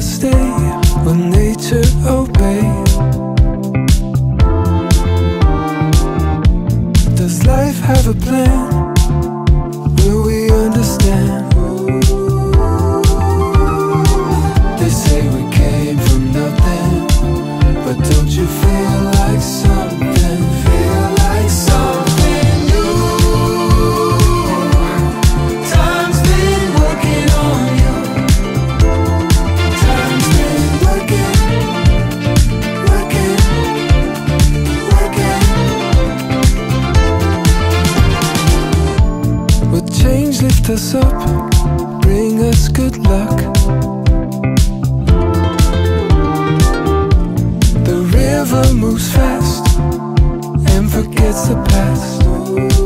Stay when nature obeys Does life have a plan? Us up, bring us good luck. The river moves fast and forgets the past.